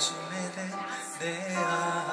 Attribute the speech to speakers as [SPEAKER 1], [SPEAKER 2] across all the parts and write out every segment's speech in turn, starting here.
[SPEAKER 1] 다시 매는 내 아.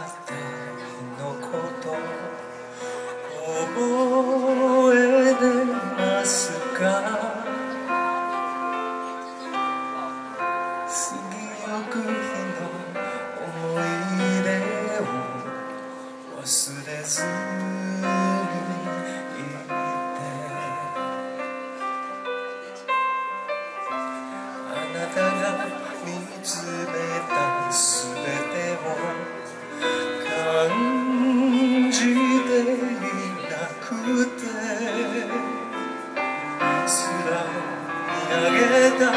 [SPEAKER 1] 投げた。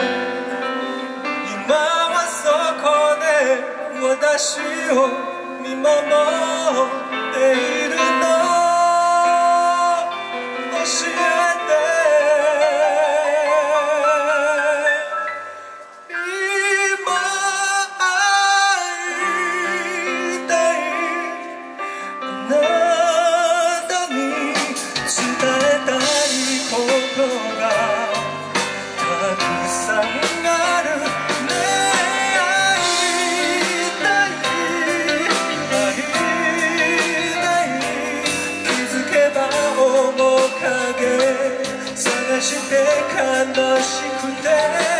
[SPEAKER 1] 今はそこで私を見守っている。 다시 백한 너씩 군대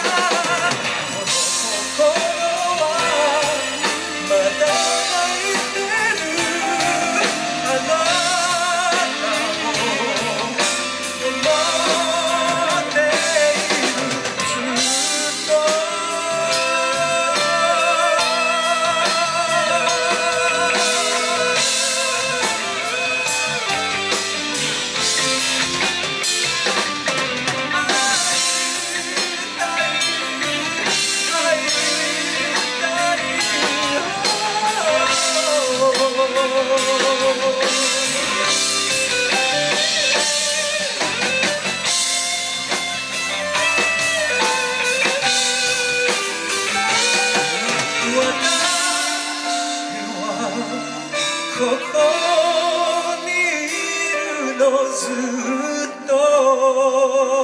[SPEAKER 1] こにいるのずっと。